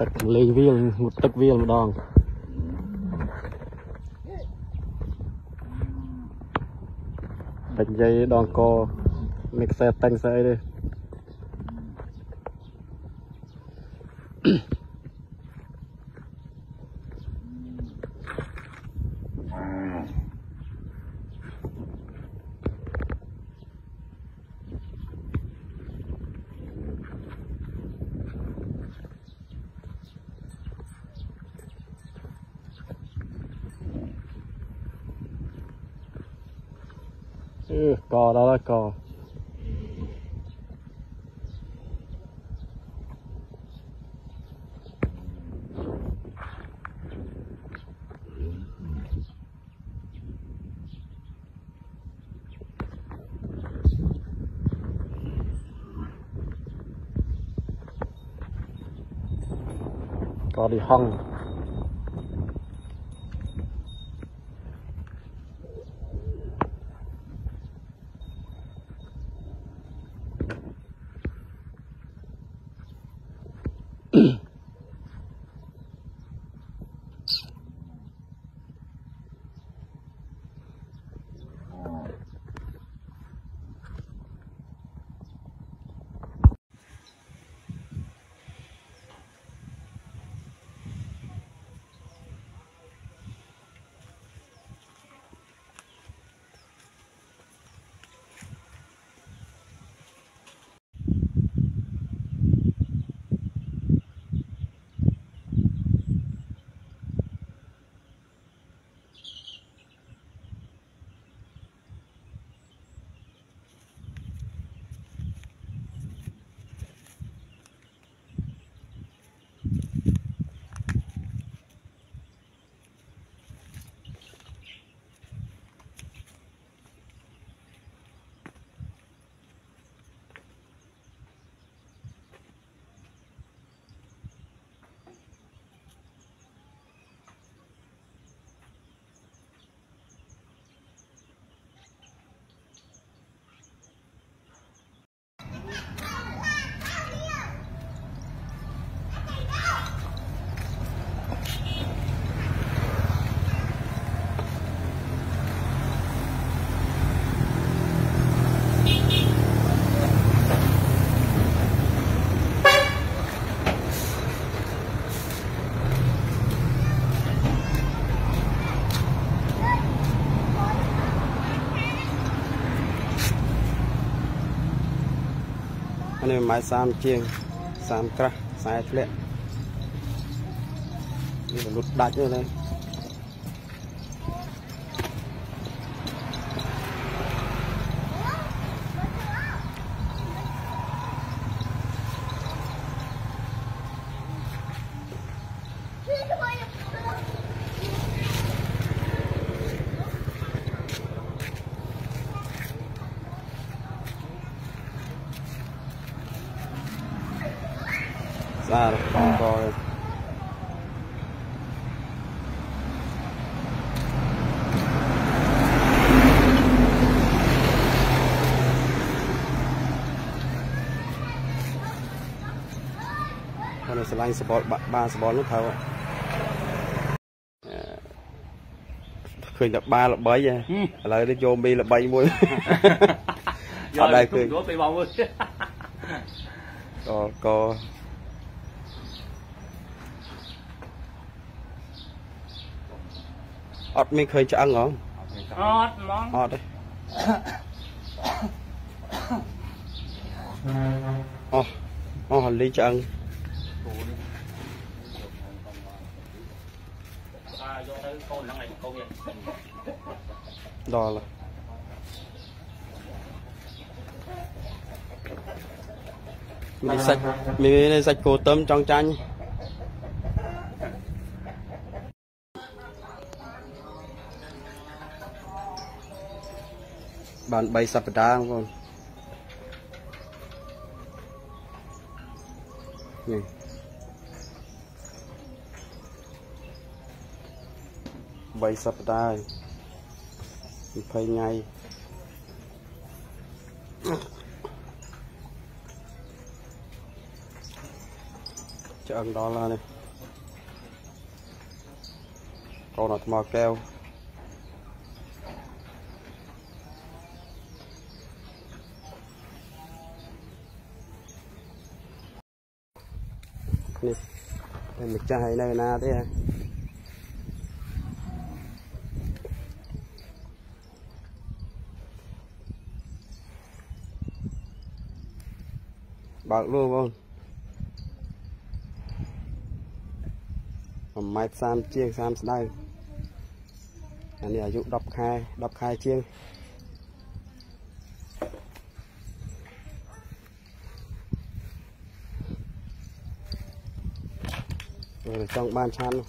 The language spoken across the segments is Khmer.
ដឹកលេងវាលងុតទឹកវាលម្ដងបាញ់យាយដងកមានខ្សែតាំងស្អីទេ អឺកដល់ហើយកក អានេះ1ម៉ែត្រ30ជាង30ក្រាស់ខ្សែធ្លាក់នេះលុតដាច់ហ្នឹង ស្អាតបងកគាត់ស្រឡាញ់សបល់បានសបល់នោះត្រូវឃើញតែបាល្បីឥឡូវនេះយកមីល្បីមួយអត់ដែរឃើញទៅបងមើលកក អត់មានឃើញឆ្អឹងហ៎អត់ហ្មងអត់ទេអូអូលីឆ្អឹងអាយកទៅកូនហ្នឹងឯងកូននេះដល់មានសាច់មានសាច់គោទឹមចង់ចាញ់ បាន3សប្តាហ៍បងប្អូននេះ3សប្តាហ៍20ថ្ងៃឆ្អឹងដល់ហើយនេះកូនអត់ថ្មកែវ នេះតែម្ចាស់ឯនៅណាទេហ៎បើកលូបង1ម៉ែត្រ30ជាង30ស្ដៅអានេះអាយុ10ខែ10ខែជាង បើចង់បានឆាន់នោះ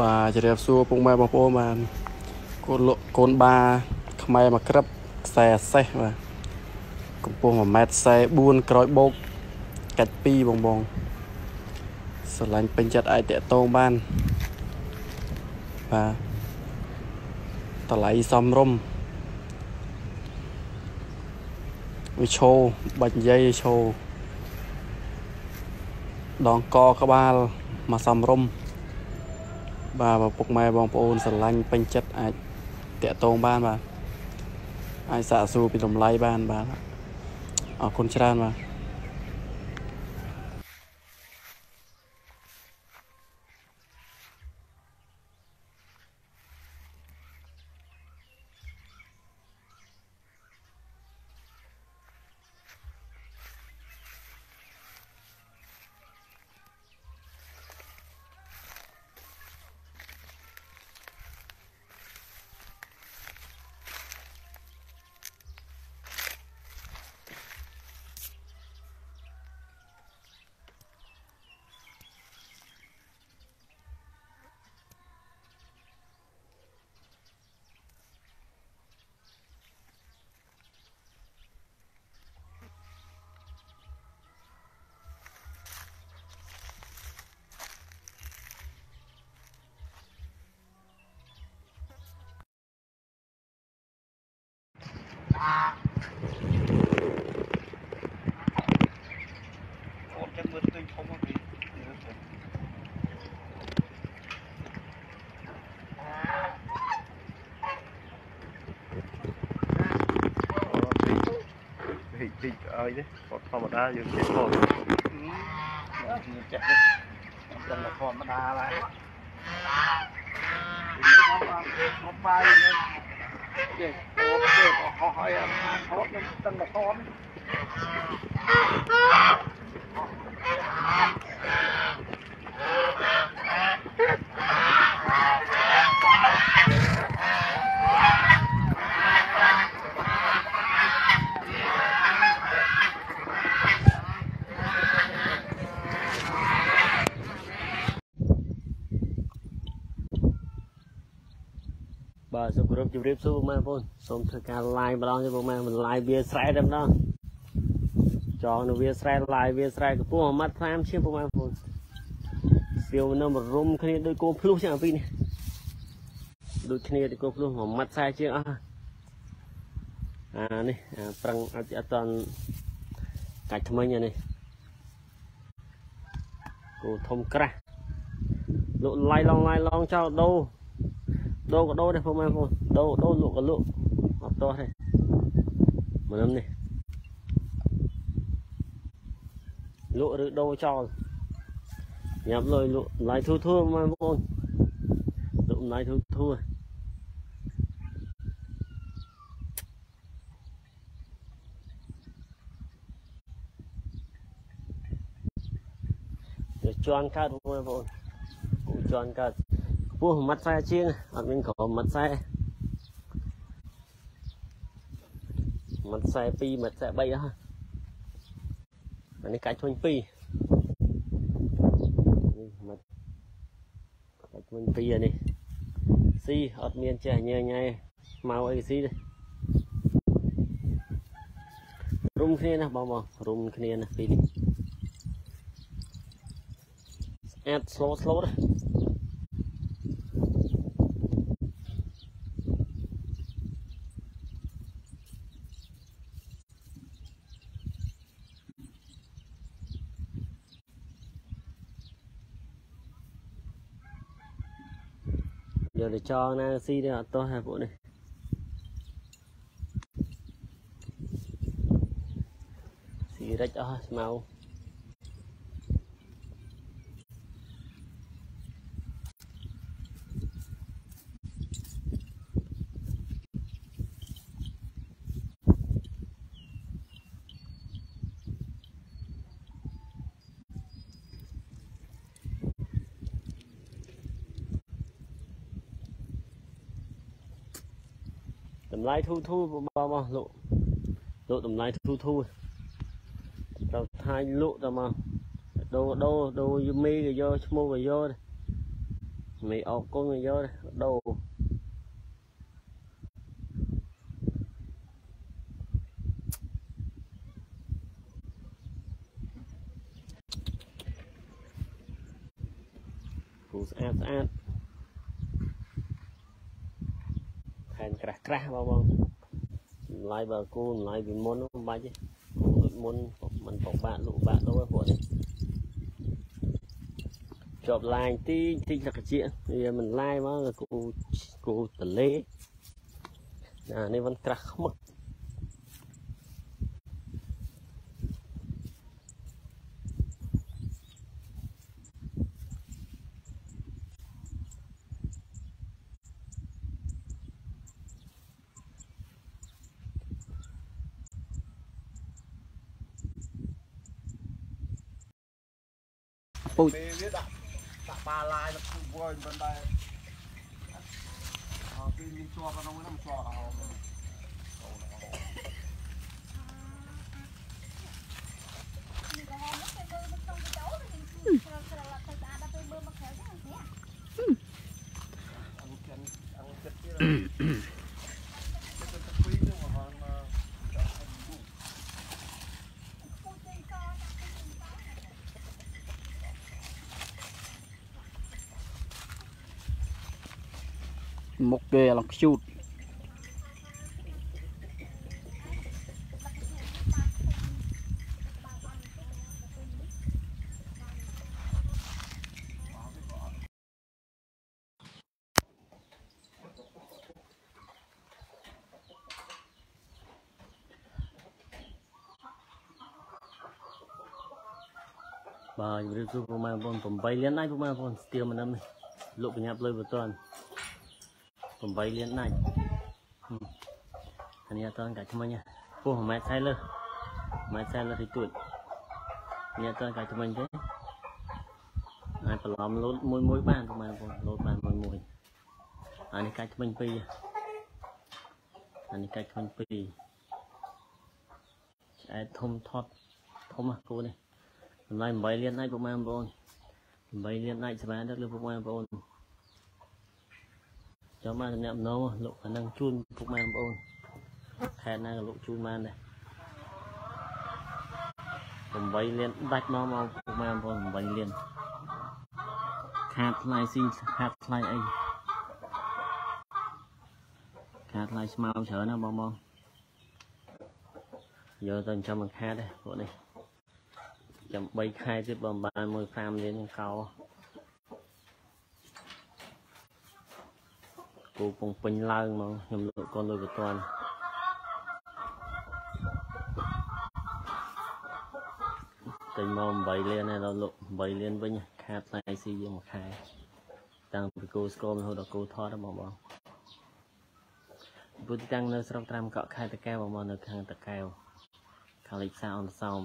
បាទជម្រាបសួរពុកម៉ែបងប្អូនបាទកូនលក់កូនបាខ្មែរមកក្រឹបខ្សែអសេះបាទ កម្ពស់1ម៉ែត្រ44ក្រោយបោកកាច់2បងបងស្រឡាញ់ពេញចិត្តអាចតាក់ទងបានបាទតម្លៃសមរម្យវាឈោបាច់និយាយឈោដងកក្បាលមកសមរម្យបាទបើពុកម៉ែបងប្អូនស្រឡាញ់ពេញចិត្តអាចតាក់ទងបានបាទអាចសាកសួរពីតម្លៃបានបាទ អរគុណច្រើនបាទអូនចឹងមើលឃើញធំហ្នឹងពីហិតិចឲ្យទេគាត់ ធម្មតាយើងចេះផងចេះទេចឹងធម្មតាឡើយមកបាយនេះចេះអូចេះអស់ហើយអត់ហត់នឹងទាំងតែធំ បាទសូមគោរពជម្រាបសួរបងប្អូនសូមធ្វើការ live ម្ដងទៀតបងប្អូនមិន live វាស្រែតែម្ដងចងនៅវាស្រែ live វាស្រែកម្ពស់1ម៉ាត់30ឈាមបងប្អូនសៀវនៅមរុំគ្នាដូចគោភ្លុះចឹងអាពីរនេះដូចគ្នាដូចគោភ្លុះ1ម៉ាត់40ជាងអស់អានេះអាប្រឹងអត់អត់តន់កាច់ថ្មិញអានេះគោធំក្រាស់លក់ឡាយឡងឡាយឡងចោលដូរ ដូរក៏ដូរដែរបងប្អូនដូរដូរលក់ក៏លក់អត់តោះទេមើលនេះលក់ឬដូរចោលញ៉ាំលុយលក់ម្លាយធូរ ធូរបងប្អូនលក់ម្លាយធូរធូរវាជន់កើតបងប្អូនគូជន់កើតខ្ពស់1ម៉ាត់40ជាងអត់មានក្រ1ម៉ាត់40ម៉ាត់42ម៉ាត់43អស់អានេះកាច់ឈុញ2នេះម៉ាត់កាច់ឈុញ2អានេះស៊ីអត់មានចេះញ៉ែញ៉ែមកអីស៊ីទេរុំគ្នាណាបងបងរុំគ្នាណាពីនេះស្អាត slow slow ណាយកទៅចងណា ស៊ីទៅអត់ទាស់ហើយពួកនេះស៊ីរិច តម្លៃធូរធូរបងមកលក់លក់តម្លៃធូរធូរត្រូវថាយលក់តែមកដូរដូរដូរយមីក៏យកឈ្មោះក៏យកដែរមីអរគុណក៏យកដែរដូរគូស្អាតស្អាតថែមក្រាស់ក្រាស់បងបង តម្លៃបើគូតម្លៃពីមុនមិនបាច់ទេគូដូចមុនมันពិបាកលក់បាក់ដូរពួកនេះជាប់ឡាញទីទីលក្ខជាវាមិនឡាយមកគូគូតលេអានេះមិនក្រាស់ខ្មឹក ពូជពេលវាដាក់ដាក់បាឡាយទៅគឺវល់មិនដែរអត់ពីមានជាប់ក្នុងហ្នឹងជាប់អ ខគេឡងខ្ជូតបាទជំរាបសួរពុកម៉ែបងប្អូន8លានដាច់ពុកម៉ែបងប្អូនស្ទៀមមិនដឹងនេះលក់បញ្ញាប់លុយបតន 8លានដាច់អានេះអត់តកាច់ថ្មិញពោះ1ម៉ែត្រ40លើ1ម៉ែត្រ40លើតិចតួចនេះអត់តកាច់ថ្មិញទេអាចបន្លំលោតមួយមួយបានពុកម៉ែបងប្អូនលោតបានមួយមួយអានេះកាច់ថ្មិញ2អានេះកាច់ថ្មិញ2ឆ្អែតធំថត់ធំណាស់គូនេះតម្លៃ8លានដែរពុកម៉ែបងប្អូន8លានដែរសម្រាប់ដឹកលើពុកម៉ែបងប្អូន ចាំមកតំណាក់ម្ដងលោកអានឹងជូនពុកម៉ែបងប្អូនខែណាក៏លោកជូនបានដែរ8លានដាច់មកមកពុកម៉ែបងប្អូន8លានខាតថ្លៃស៊ីខាតថ្លៃអីខាតថ្លៃស្មៅច្រើនណាបងបងយកទៅចាំមិនខាតទេពួកនេះចាំ3ខែទៀតបើបានមួយ5លាននឹងកោ គូពងពេញឡើងមកខ្ញុំលក់កូនលុយបតាន់តែមក8លានហើយដល់លក់8លានវិញខាតផ្នែកស៊ីយើងមួយខែតាំងពីគូស្គមរហូតដល់គូថតហ្មងបងពុទ្ធតាំងនៅស្រុកត្រាំកក់ខេត្តតាកែវបងនៅខាងតាកែវខាងលេខសាអនសោម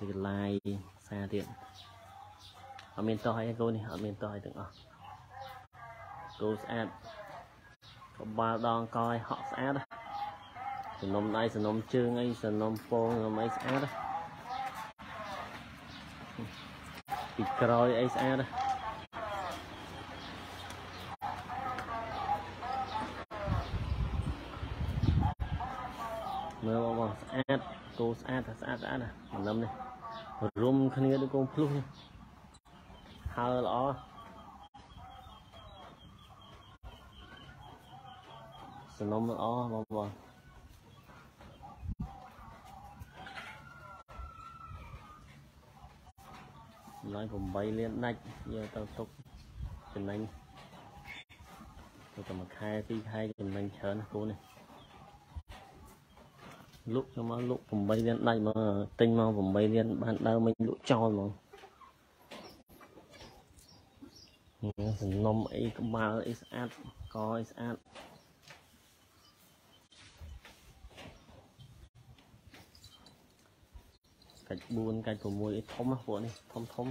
thì like xa điện ở miền to hay cô này ở miền to hay từng ở cô ad có ba đòn coi họ xa đó sờ nôm đây sờ nôm chương ấy sờ nôm phô rồi mấy xa đó thì coi ấy xa đó មើលបងបងស្អាតគោស្អាតថាស្អាតស្អាតណាដំណឹមនេះរុំគ្នាដូចកូនភ្លុះនេះហើល្អ សំណុំល្អបងប្អូនចំណាយ8លានដាច់យកទៅទុកចំណេញទៅតែមួយខែពីរខែចំណេញច្រើនណាស់គូនេះលក់មកលក់8លានដាច់មកទិញមក8លានបានដើមមិនលក់ចោលហ្មងនេះសំណុំអីក្បាលអីស្អាតកអីស្អាត កាច់4កាច់6អីធំណាពួកនេះធំធំ